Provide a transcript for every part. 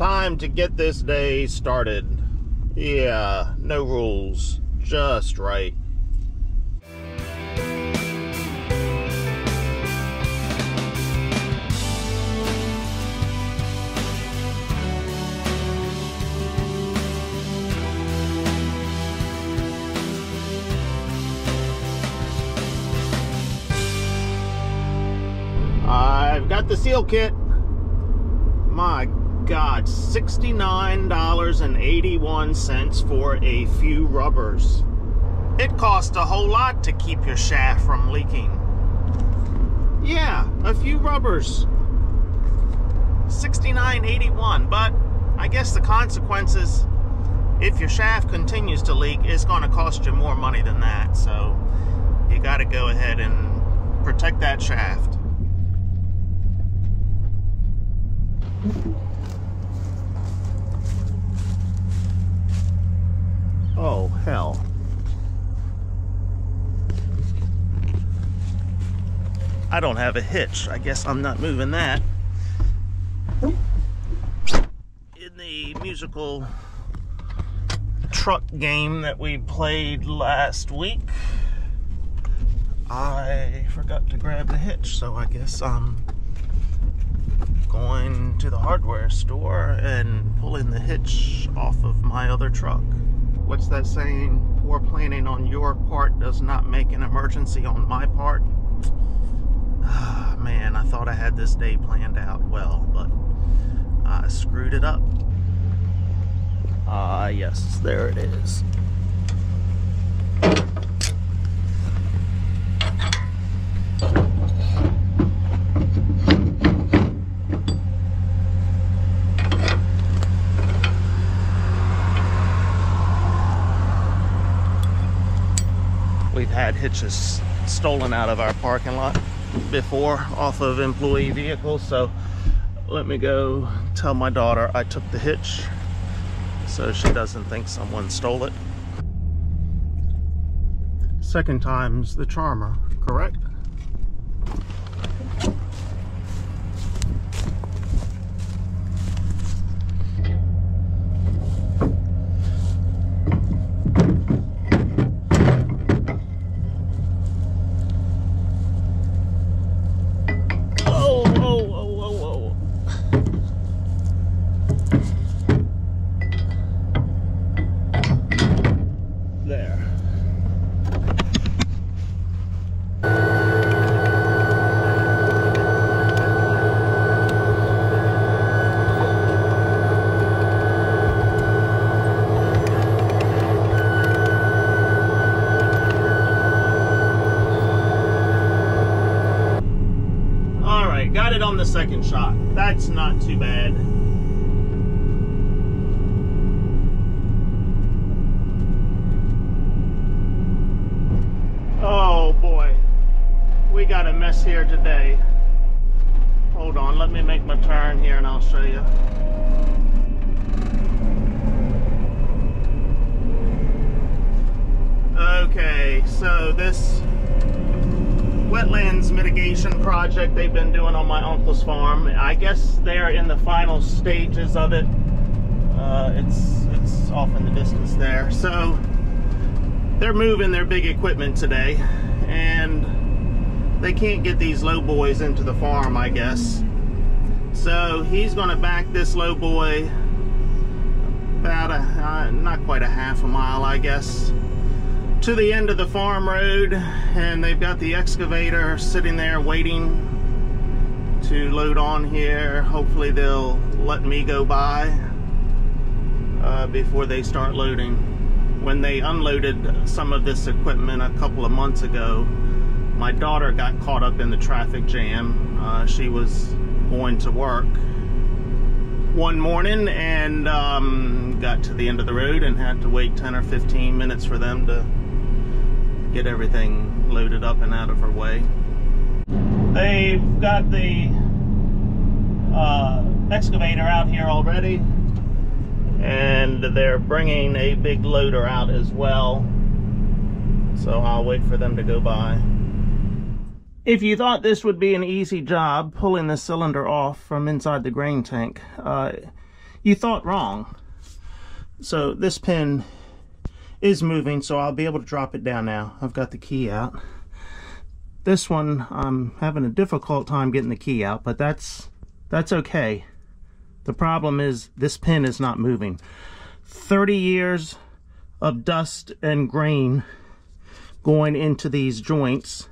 Time to get this day started. Yeah, no rules, just right. I've got the seal kit. My God, $69.81 for a few rubbers. It costs a whole lot to keep your shaft from leaking. Yeah, a few rubbers. $69.81, but I guess the consequences, if your shaft continues to leak, is going to cost you more money than that. So you got to go ahead and protect that shaft. Oh, hell. I don't have a hitch. I guess I'm not moving that. In the musical truck game that we played last week, I forgot to grab the hitch, so I guess I'm going to the hardware store and pulling the hitch off of my other truck. What's that saying? Poor planning on your part does not make an emergency on my part. Ah, man, I thought I had this day planned out well, but I screwed it up. Ah, yes, there it is. Had hitches stolen out of our parking lot before off of employee vehicles, so let me go tell my daughter I took the hitch so she doesn't think someone stole it. Second time's the charmer, correct? Whoa, whoa, whoa, whoa, whoa. There. All right, got it on the second shot. That's not too bad. Oh boy, we got a mess here today. Hold on, let me make my turn here and I'll show you. Okay, so this wetlands mitigation project they've been doing on my uncle's farm. I guess they're in the final stages of it. Uh, it's it's off in the distance there. So they're moving their big equipment today, and they can't get these low boys into the farm, I guess. So he's going to back this low boy about a uh, not quite a half a mile, I guess to the end of the farm road and they've got the excavator sitting there waiting to load on here. Hopefully they'll let me go by uh, before they start loading. When they unloaded some of this equipment a couple of months ago, my daughter got caught up in the traffic jam. Uh, she was going to work one morning and um, got to the end of the road and had to wait 10 or 15 minutes for them to get everything loaded up and out of her way. They've got the uh, excavator out here already and they're bringing a big loader out as well. So I'll wait for them to go by. If you thought this would be an easy job pulling the cylinder off from inside the grain tank, uh, you thought wrong. So this pin is moving, so I'll be able to drop it down now. I've got the key out. This one, I'm having a difficult time getting the key out, but that's that's okay. The problem is this pin is not moving. 30 years of dust and grain going into these joints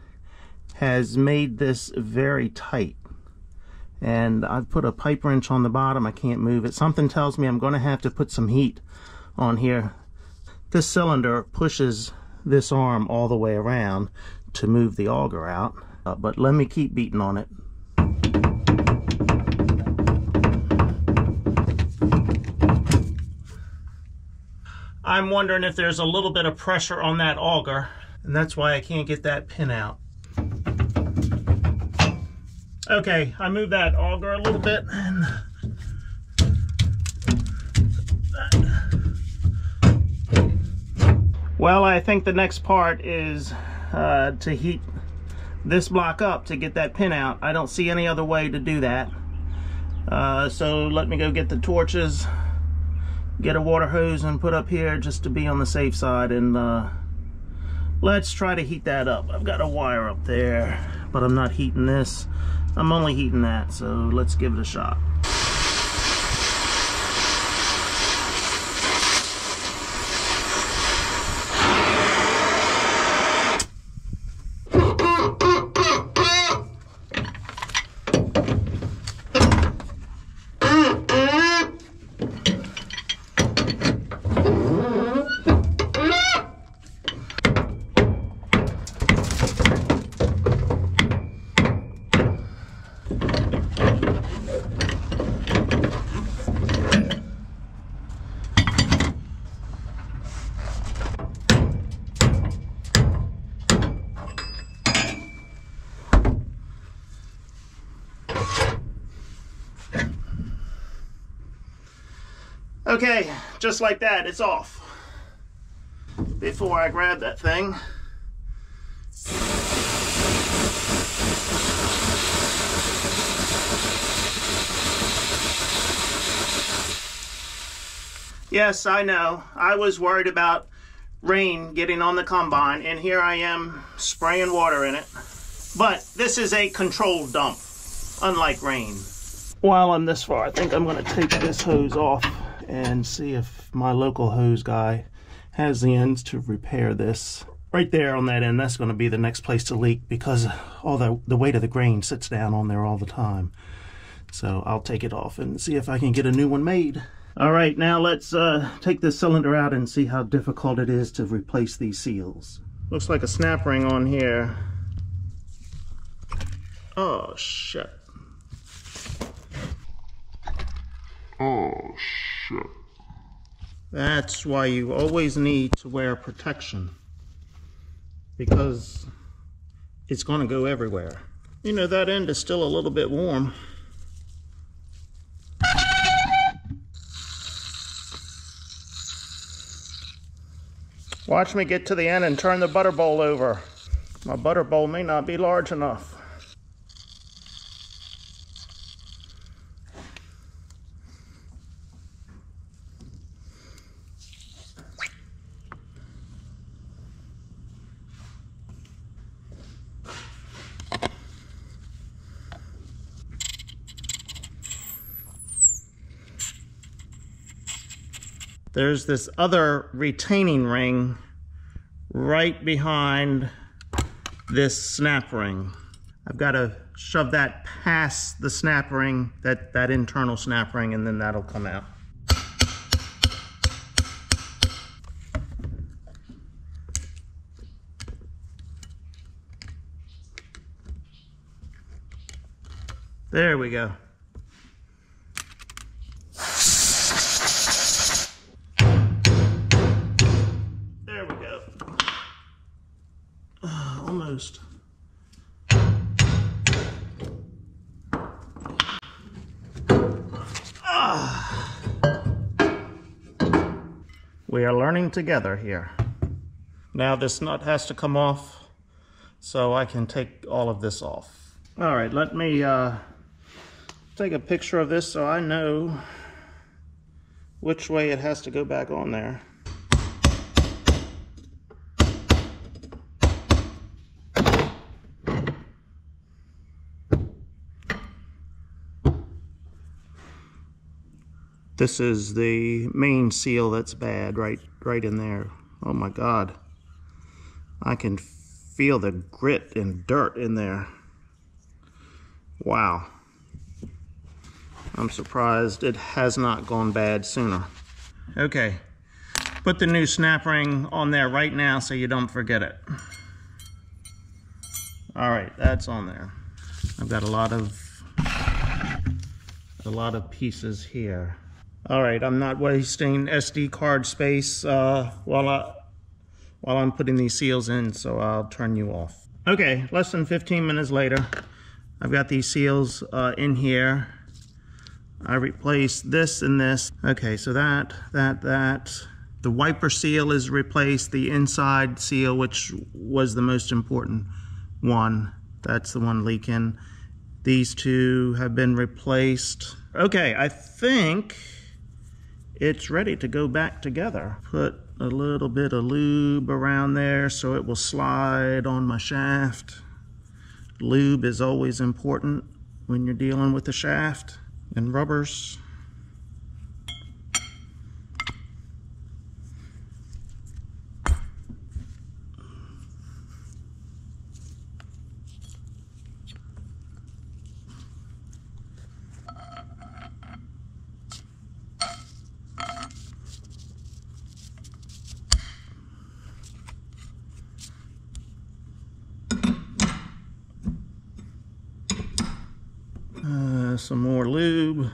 has made this very tight. And I've put a pipe wrench on the bottom. I can't move it. Something tells me I'm going to have to put some heat on here. This cylinder pushes this arm all the way around to move the auger out uh, but let me keep beating on it. I'm wondering if there's a little bit of pressure on that auger and that's why I can't get that pin out Okay, I moved that auger a little bit and well, I think the next part is uh, to heat this block up to get that pin out. I don't see any other way to do that. Uh, so let me go get the torches, get a water hose and put up here just to be on the safe side and uh, let's try to heat that up. I've got a wire up there, but I'm not heating this. I'm only heating that, so let's give it a shot. Okay, just like that, it's off. Before I grab that thing, Yes, I know. I was worried about rain getting on the combine, and here I am spraying water in it. But this is a controlled dump, unlike rain. While I'm this far, I think I'm going to take this hose off and see if my local hose guy has the ends to repair this. Right there on that end, that's going to be the next place to leak because all the, the weight of the grain sits down on there all the time. So I'll take it off and see if I can get a new one made. All right, now let's uh, take this cylinder out and see how difficult it is to replace these seals. Looks like a snap ring on here. Oh, shit. Oh, shit. That's why you always need to wear protection. Because it's going to go everywhere. You know, that end is still a little bit warm. Watch me get to the end and turn the butter bowl over. My butter bowl may not be large enough. There's this other retaining ring right behind this snap ring. I've got to shove that past the snap ring, that, that internal snap ring, and then that'll come out. There we go. Learning together here. Now this nut has to come off so I can take all of this off. All right, let me uh, take a picture of this so I know which way it has to go back on there. This is the main seal that's bad right right in there. Oh my god. I can feel the grit and dirt in there. Wow. I'm surprised it has not gone bad sooner. Okay, put the new snap ring on there right now so you don't forget it. All right, that's on there. I've got a lot of a lot of pieces here. All right, I'm not wasting SD card space uh, while, I, while I'm putting these seals in, so I'll turn you off. Okay, less than 15 minutes later, I've got these seals uh, in here. I replaced this and this. Okay, so that, that, that. The wiper seal is replaced, the inside seal, which was the most important one. That's the one leaking. These two have been replaced. Okay, I think it's ready to go back together. Put a little bit of lube around there so it will slide on my shaft. Lube is always important when you're dealing with the shaft and rubbers. some more lube.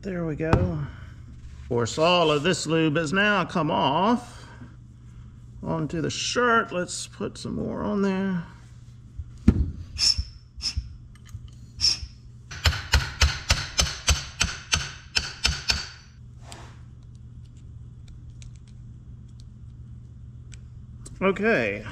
There we go. Course, all of this lube has now come off onto the shirt. Let's put some more on there. Okay.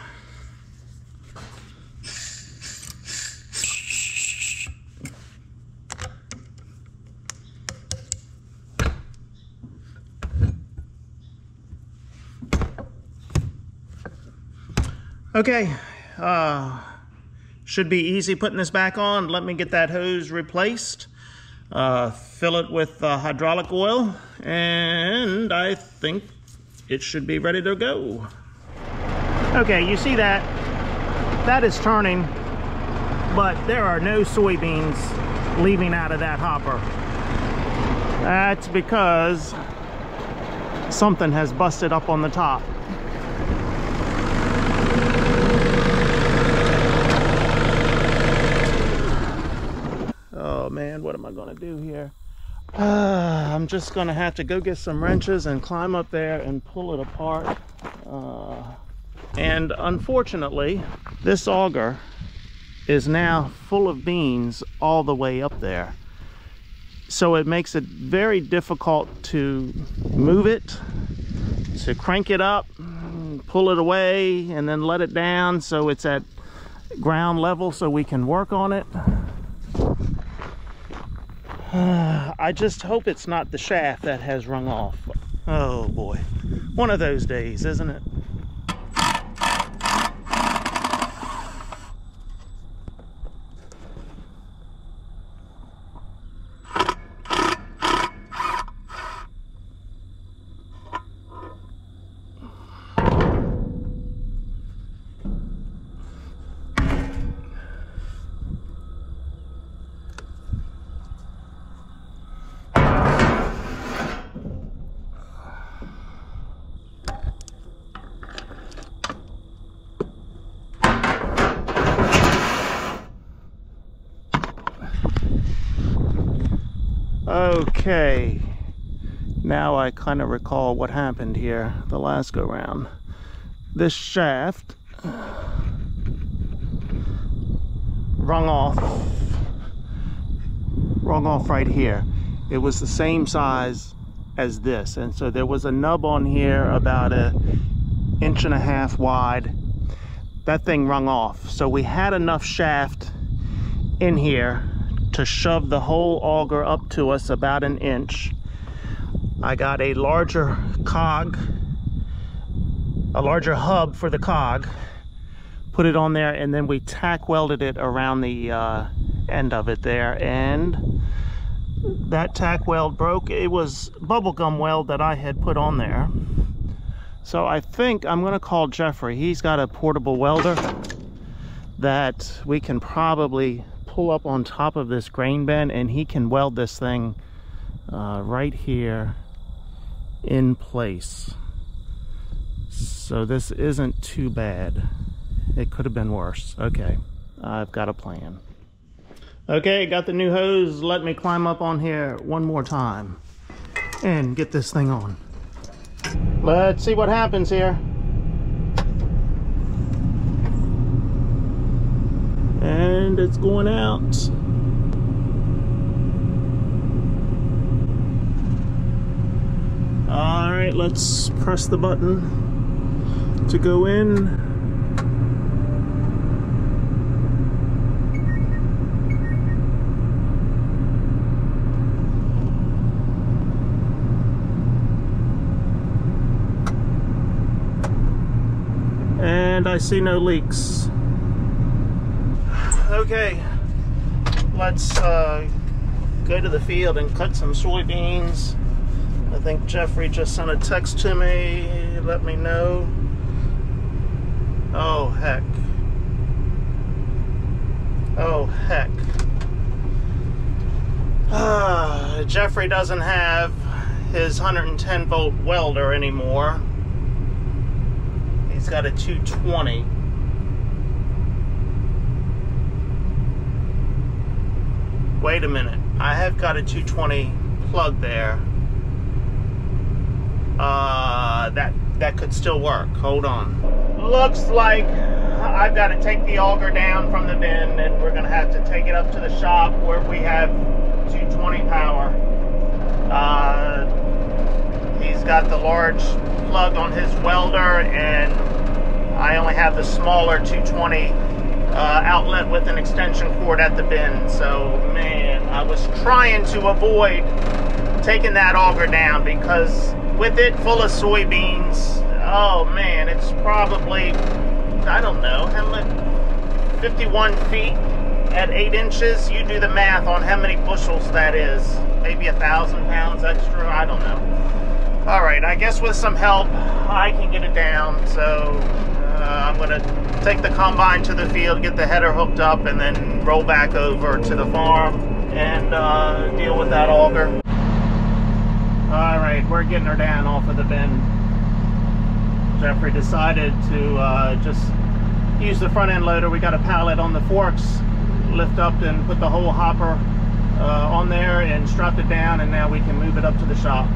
Okay, uh, should be easy putting this back on. Let me get that hose replaced. Uh, fill it with uh, hydraulic oil, and I think it should be ready to go. Okay, you see that? That is turning, but there are no soybeans leaving out of that hopper. That's because something has busted up on the top. Man, what am I gonna do here? Uh, I'm just gonna have to go get some wrenches and climb up there and pull it apart. Uh, and unfortunately, this auger is now full of beans all the way up there. So it makes it very difficult to move it, to crank it up, pull it away, and then let it down so it's at ground level so we can work on it. I just hope it's not the shaft that has rung off. Oh boy. One of those days, isn't it? Okay, now I kind of recall what happened here the last go round. This shaft rung off, rung off right here. It was the same size as this. And so there was a nub on here about a inch and a half wide. That thing rung off. So we had enough shaft in here to shove the whole auger up to us about an inch. I got a larger cog, a larger hub for the cog, put it on there, and then we tack welded it around the uh, end of it there. And that tack weld broke. It was bubblegum weld that I had put on there. So I think I'm gonna call Jeffrey. He's got a portable welder that we can probably pull up on top of this grain bin and he can weld this thing uh, right here in place. So this isn't too bad. It could have been worse. Okay, I've got a plan. Okay, got the new hose. Let me climb up on here one more time and get this thing on. Let's see what happens here. And it's going out. All right, let's press the button to go in. and I see no leaks. Okay, let's uh, go to the field and cut some soybeans. I think Jeffrey just sent a text to me, let me know. Oh, heck. Oh, heck. Uh, Jeffrey doesn't have his 110 volt welder anymore. He's got a 220. Wait a minute. I have got a 220 plug there. Uh, that that could still work. Hold on. Looks like I've got to take the auger down from the bin and we're going to have to take it up to the shop where we have 220 power. Uh, he's got the large plug on his welder and I only have the smaller 220 uh, outlet with an extension cord at the bin. So, man, I was trying to avoid taking that auger down because with it full of soybeans, oh man, it's probably, I don't know, how much, 51 feet at 8 inches. You do the math on how many bushels that is. Maybe a thousand pounds extra, I don't know. All right, I guess with some help, I can get it down. So I'm going to take the combine to the field, get the header hooked up, and then roll back over to the farm and uh, deal with that auger. All right, we're getting her down off of the bin. Jeffrey decided to uh, just use the front end loader. We got a pallet on the forks, lift up and put the whole hopper uh, on there and strapped it down, and now we can move it up to the shop.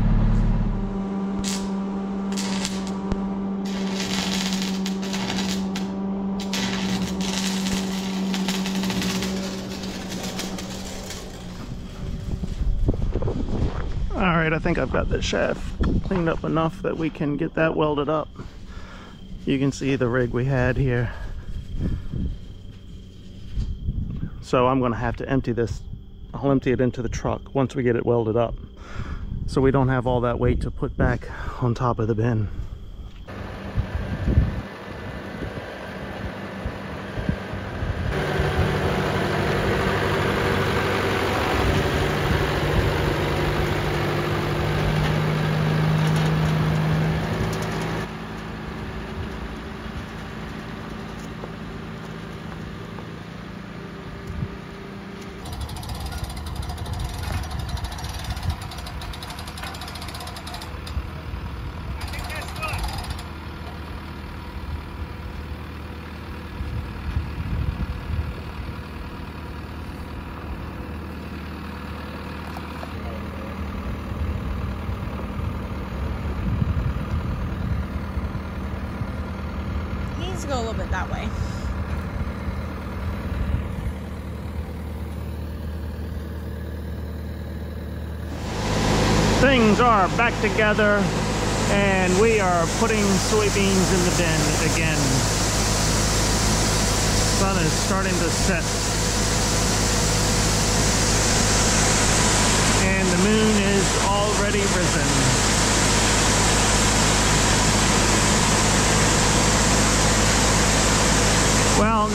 Right, I think I've got the shaft cleaned up enough that we can get that welded up. You can see the rig we had here. So I'm gonna have to empty this. I'll empty it into the truck once we get it welded up. So we don't have all that weight to put back on top of the bin. it that way. Things are back together and we are putting soybeans in the bin again. Sun is starting to set. And the moon is already risen.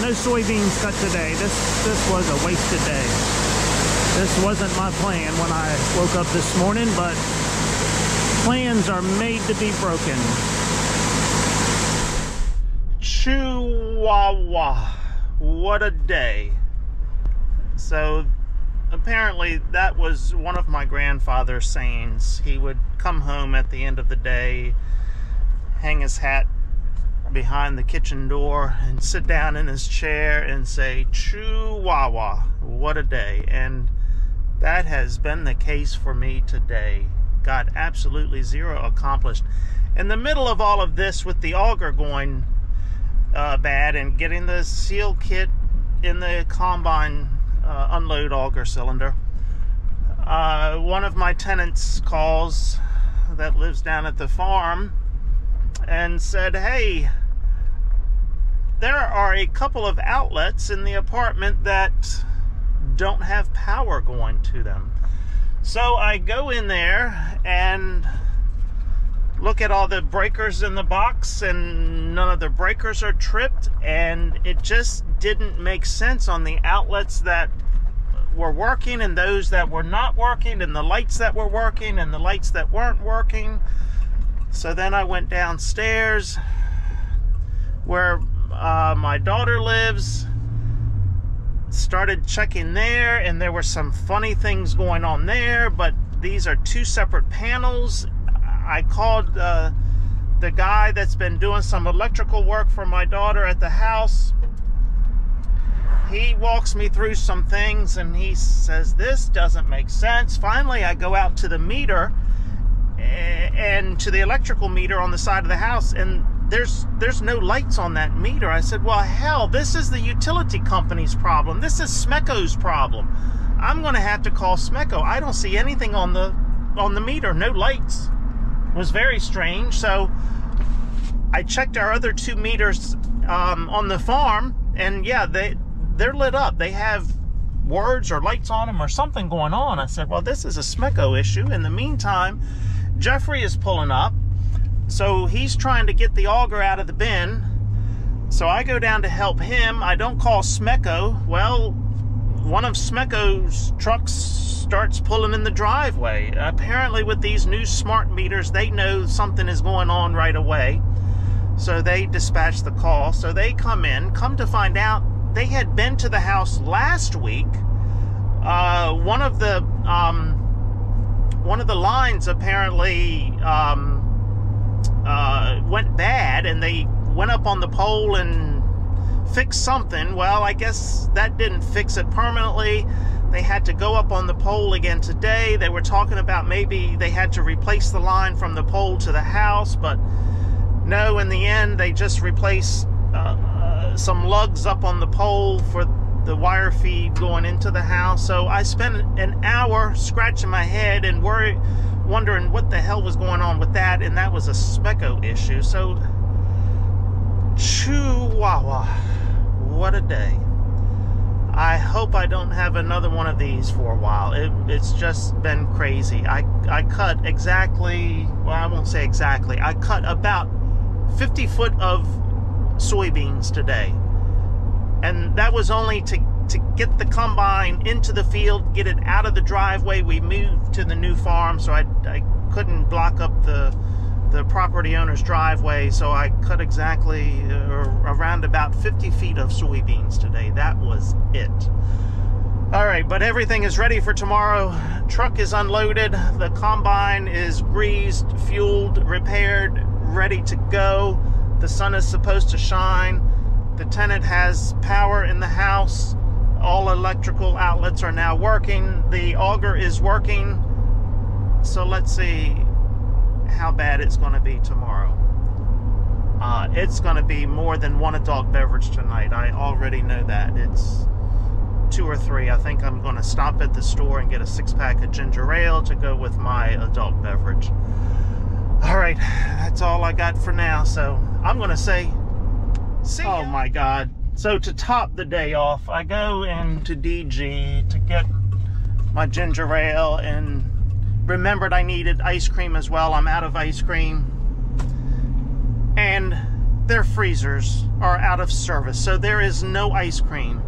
No soybeans cut today. This this was a wasted day. This wasn't my plan when I woke up this morning, but plans are made to be broken. Chihuahua. What a day. So apparently that was one of my grandfather's sayings. He would come home at the end of the day, hang his hat behind the kitchen door, and sit down in his chair and say, Chihuahua, what a day. And that has been the case for me today. Got absolutely zero accomplished. In the middle of all of this, with the auger going uh, bad and getting the seal kit in the combine uh, unload auger cylinder. Uh, one of my tenants calls that lives down at the farm and said, Hey, there are a couple of outlets in the apartment that don't have power going to them. So I go in there and look at all the breakers in the box and none of the breakers are tripped and it just didn't make sense on the outlets that were working and those that were not working and the lights that were working and the lights that weren't working so then i went downstairs where uh, my daughter lives started checking there and there were some funny things going on there but these are two separate panels I called uh, the guy that's been doing some electrical work for my daughter at the house. He walks me through some things and he says, This doesn't make sense. Finally, I go out to the meter and to the electrical meter on the side of the house and there's there's no lights on that meter. I said, "Well, hell, this is the utility company's problem. This is SMECO's problem. I'm going to have to call SMECO. I don't see anything on the on the meter, no lights." was very strange. So I checked our other two meters um, on the farm, and yeah, they they're lit up. They have words or lights on them or something going on. I said, well, this is a SMECO issue. In the meantime, Jeffrey is pulling up, so he's trying to get the auger out of the bin. So I go down to help him. I don't call SMECO. Well, one of SMECO's trucks starts pulling in the driveway. Apparently, with these new smart meters, they know something is going on right away. So they dispatch the call. So they come in. Come to find out, they had been to the house last week. Uh, one of the um, one of the lines apparently um, uh, went bad, and they went up on the pole and fixed something. Well, I guess that didn't fix it permanently. They had to go up on the pole again today. They were talking about maybe they had to replace the line from the pole to the house, but no, in the end, they just replaced uh, uh, some lugs up on the pole for the wire feed going into the house. So I spent an hour scratching my head and worry, wondering what the hell was going on with that, and that was a SMECO issue. So, Chihuahua, what a day. I hope I don't have another one of these for a while. It, it's just been crazy. I, I cut exactly, well, I won't say exactly, I cut about 50 foot of soybeans today. And that was only to, to get the combine into the field, get it out of the driveway. We moved to the new farm, so I, I couldn't block up the the property owner's driveway, so I cut exactly uh, around about 50 feet of soybeans today. That was it. All right, but everything is ready for tomorrow. Truck is unloaded, the combine is greased, fueled, repaired, ready to go. The sun is supposed to shine. The tenant has power in the house. All electrical outlets are now working. The auger is working. So let's see how bad it's going to be tomorrow. Uh, it's going to be more than one adult beverage tonight. I already know that. It's two or three. I think I'm going to stop at the store and get a six pack of ginger ale to go with my adult beverage. All right, that's all I got for now. So I'm going to say, see Oh my God. So to top the day off, I go into DG to get my ginger ale and remembered I needed ice cream as well. I'm out of ice cream. And their freezers are out of service, so there is no ice cream.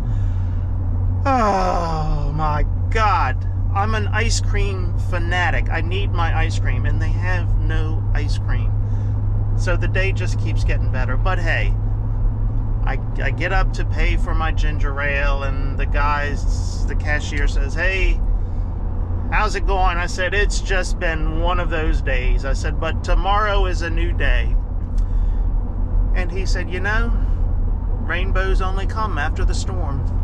Oh my god. I'm an ice cream fanatic. I need my ice cream, and they have no ice cream. So the day just keeps getting better. But hey, I, I get up to pay for my ginger ale, and the guys, the cashier says, Hey, how's it going? I said, It's just been one of those days. I said, But tomorrow is a new day. And he said, You know, rainbows only come after the storm.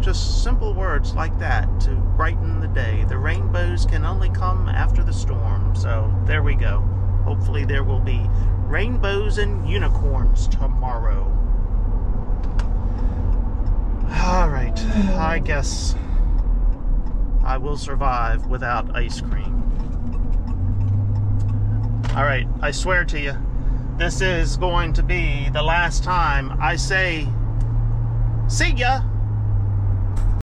Just simple words like that to brighten the day. The rainbows can only come after the storm. So there we go. Hopefully, there will be rainbows and unicorns tomorrow. All right, I guess I will survive without ice cream. All right, I swear to you, this is going to be the last time I say, see ya.